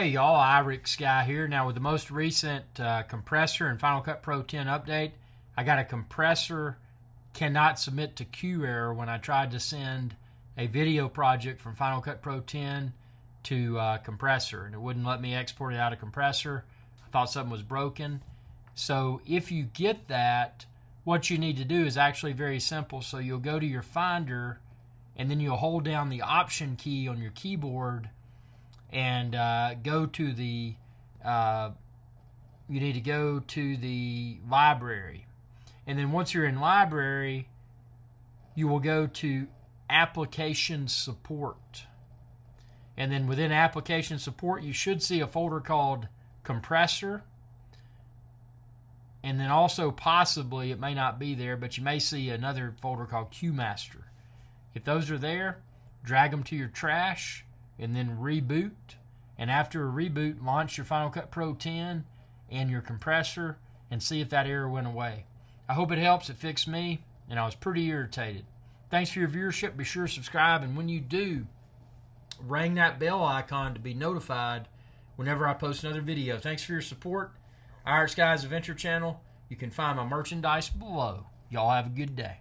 Hey y'all, IrixGuy here. Now with the most recent uh, compressor and Final Cut Pro 10 update, I got a compressor cannot submit to queue error when I tried to send a video project from Final Cut Pro 10 to uh, compressor and it wouldn't let me export it out of compressor. I thought something was broken. So if you get that, what you need to do is actually very simple. So you'll go to your Finder and then you'll hold down the Option key on your keyboard and uh, go to the uh, you need to go to the library. And then once you're in library you will go to application support. And then within application support you should see a folder called compressor. And then also possibly it may not be there but you may see another folder called QMaster if those are there drag them to your trash and then reboot. And after a reboot, launch your Final Cut Pro 10 and your compressor and see if that error went away. I hope it helps. It fixed me, and I was pretty irritated. Thanks for your viewership. Be sure to subscribe, and when you do, ring that bell icon to be notified whenever I post another video. Thanks for your support. IrixGuy's Adventure Channel. You can find my merchandise below. Y'all have a good day.